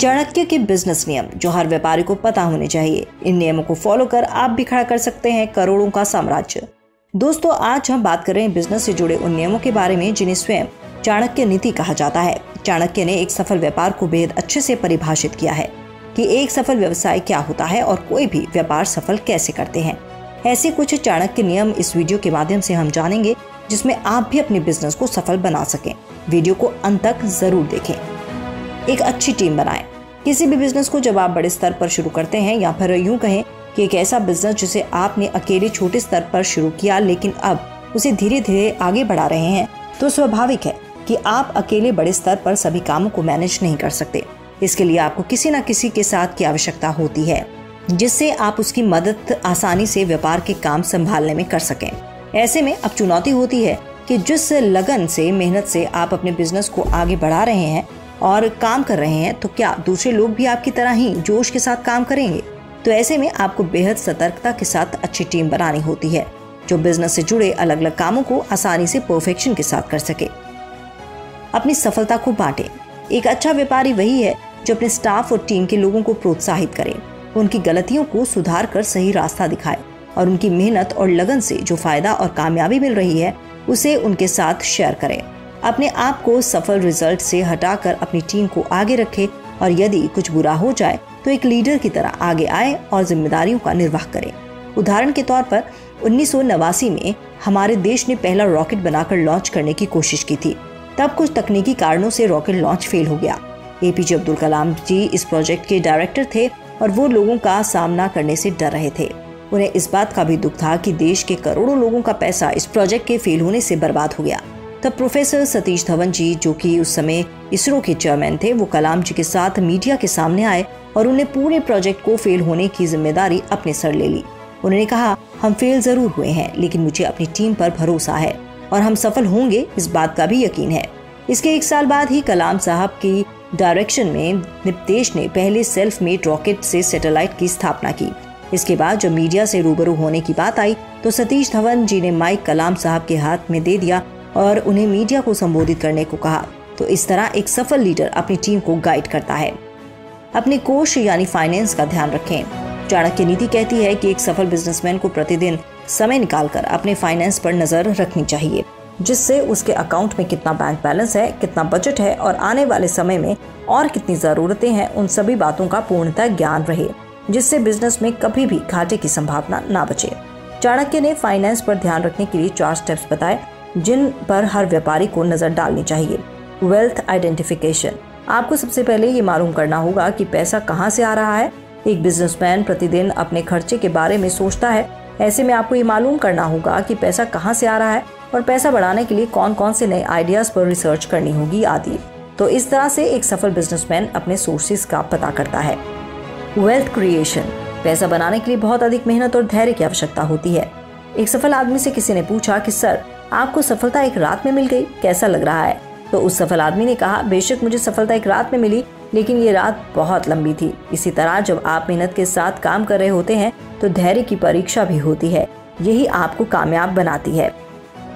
चाणक्य के बिज़नेस नियम, जो हर व्यापारी को पता होने चाहिए। इन नियमों को फॉलो कर आप भी खड़ा कर सकते हैं करोड़ों का साम्राज्य। दोस्तों, आज हम बात कर रहे हैं बिज़नेस से जुड़े उन नियमों के बारे में, जिन्हें स्वयं चाणक्य नीति कहा जाता है। चाणक्य ने एक सफल व्यापार को बेहद अच्छे से परिभाषित किया है कि एक सफल व्यवसाय क्या होता है और कोई भी व्यापार सफल कैसे करते हैं। ऐसे कुछ चाणक्य नियम इस वीडियो के माध्यम से हम जानेंगे, जिसमें आप भी अपने बिज़नेस को सफल बना सकें। वीडियो को अंत तक ज़रूर देखें। एक अच्छी टीम बनाएँ। किसी भी बिज़नेस को जब आप बड़े स्तर पर शुरू करते हैं या फिर यूँ कहें कि एक ऐसा बिज़नेस जिसे आपने अकेले छोटे स्तर पर शुरू किया लेकिन अब उसे धीरे धीरे आगे बढ़ा रहे हैं तो स्वाभाविक है कि आप अकेले बड़े स्तर पर सभी कामों को मैनेज नहीं कर सकते। इसके लिए आपको किसी न किसी के साथ की आवश्यकता होती है, जिससे आप उसकी मदद आसानी से व्यापार के काम संभालने में कर सकें। ऐसे में अब चुनौती होती है कि जिस लगन से, मेहनत से आप अपने बिज़नेस को आगे बढ़ा रहे हैं और काम कर रहे हैं तो क्या दूसरे लोग भी आपकी तरह ही जोश के साथ काम करेंगे? तो ऐसे में आपको बेहद सतर्कता के साथ अच्छी टीम बनानी होती है, जो बिज़नेस से जुड़े अलग अलग कामों को आसानी से परफेक्शन के साथ कर सके। अपनी सफलता को बांटे। एक अच्छा व्यापारी वही है, जो अपने स्टाफ और टीम के लोगों को प्रोत्साहित करे। उनकी गलतियों को सुधार कर सही रास्ता दिखाए और उनकी मेहनत और लगन से जो फ़ायदा और कामयाबी मिल रही है, उसे उनके साथ शेयर करें। अपने आप को सफल रिज़ल्ट से हटाकर अपनी टीम को आगे रखे और यदि कुछ बुरा हो जाए तो एक लीडर की तरह आगे आए और जिम्मेदारियों का निर्वाह करें। उदाहरण के तौर पर, उन्नीस सौ नवासी में हमारे देश ने पहला रॉकेट बनाकर लॉन्च करने की कोशिश की थी। तब कुछ तकनीकी कारणों से रॉकेट लॉन्च फेल हो गया। एपीजे अब्दुल कलाम जी इस प्रोजेक्ट के डायरेक्टर थे और वो लोगों का सामना करने से डर रहे थे। उन्हें इस बात का भी दुख था कि देश के करोड़ों लोगों का पैसा इस प्रोजेक्ट के फेल होने से बर्बाद हो गया। तब प्रोफेसर सतीश धवन जी जो कि उस समय इसरो के चेयरमैन थे, वो कलाम जी के साथ मीडिया के सामने आए और उन्हें पूरे प्रोजेक्ट को फेल होने की ज़िम्मेदारी अपने सर ले ली। उन्होंने कहा, हम फेल ज़रूर हुए हैं, लेकिन मुझे अपनी टीम पर भरोसा है और हम सफल होंगे, इस बात का भी यकीन है। इसके एक साल बाद ही कलाम साहब की डायरेक्शन में देश ने पहले सेल्फ मेड रॉकेट से सैटेलाइट की स्थापना की। इसके बाद जब मीडिया से रूबरू होने की बात आई तो सतीश धवन जी ने माइक कलाम साहब के हाथ में दे दिया और उन्हें मीडिया को संबोधित करने को कहा। तो इस तरह एक सफल लीडर अपनी टीम को गाइड करता है। अपने कोष यानी फाइनेंस का ध्यान रखें। चाणक्य नीति कहती है कि एक सफल बिजनेसमैन को प्रतिदिन समय निकालकर अपने फाइनेंस पर नज़र रखनी चाहिए, जिससे उसके अकाउंट में कितना बैंक बैलेंस है, कितना बजट है और आने वाले समय में और कितनी ज़रूरतें हैं, उन सभी बातों का पूर्णतः ज्ञान रहे, जिससे बिज़नेस में कभी भी घाटे की संभावना ना बचे। चाणक्य ने फाइनेंस पर ध्यान रखने के लिए चार स्टेप्स बताए जिन पर हर व्यापारी को नज़र डालनी चाहिए। वेल्थ आइडेंटिफिकेशन आपको सबसे पहले ये मालूम करना होगा कि पैसा कहाँ से आ रहा है। एक बिजनेसमैन प्रतिदिन अपने खर्चे के बारे में सोचता है। ऐसे में आपको ये मालूम करना होगा कि पैसा कहाँ से आ रहा है और पैसा बढ़ाने के लिए कौन कौन से नए आइडियाज़ पर रिसर्च करनी होगी आदि। तो इस तरह से एक सफल बिजनेसमैन अपने सोर्सेज का पता करता है। वेल्थ क्रिएशन पैसा बनाने के लिए बहुत अधिक मेहनत और धैर्य की आवश्यकता होती है। एक सफल आदमी से किसी ने पूछा कि, सर आपको सफलता एक रात में मिल गई, कैसा लग रहा है? तो उस सफल आदमी ने कहा, बेशक मुझे सफलता एक रात में मिली, लेकिन ये रात बहुत लंबी थी। इसी तरह जब आप मेहनत के साथ काम कर रहे होते हैं तो धैर्य की परीक्षा भी होती है। यही आपको कामयाब बनाती है।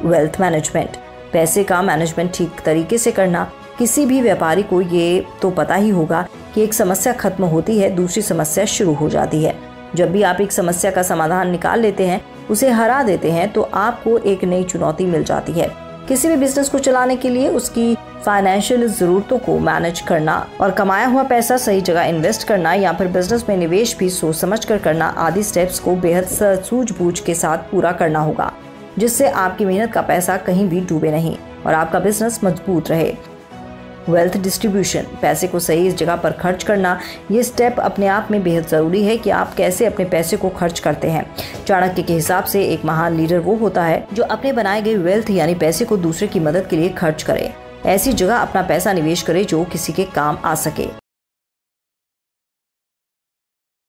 वेल्थ मैनेजमेंट पैसे का मैनेजमेंट ठीक तरीके से करना। किसी भी व्यापारी को ये तो पता ही होगा कि एक समस्या खत्म होती है, दूसरी समस्या शुरू हो जाती है। जब भी आप एक समस्या का समाधान निकाल लेते हैं उसे हरा देते हैं तो आपको एक नई चुनौती मिल जाती है। किसी भी बिज़नेस को चलाने के लिए उसकी फाइनेंशियल जरूरतों को मैनेज करना और कमाया हुआ पैसा सही जगह इन्वेस्ट करना या फिर बिज़नेस में निवेश भी सोच समझ कर करना, आदि स्टेप्स को बेहद सूझबूझ के साथ पूरा करना होगा, जिससे आपकी मेहनत का पैसा कहीं भी डूबे नहीं और आपका बिज़नेस मज़बूत रहे। वेल्थ डिस्ट्रीब्यूशन पैसे को सही इस जगह पर खर्च करना, ये स्टेप अपने आप में बेहद ज़रूरी है कि आप कैसे अपने पैसे को खर्च करते हैं। चाणक्य के हिसाब से एक महान लीडर वो होता है जो अपने बनाए गए वेल्थ यानी पैसे को दूसरे की मदद के लिए खर्च करे। ऐसी जगह अपना पैसा निवेश करे जो किसी के काम आ सके।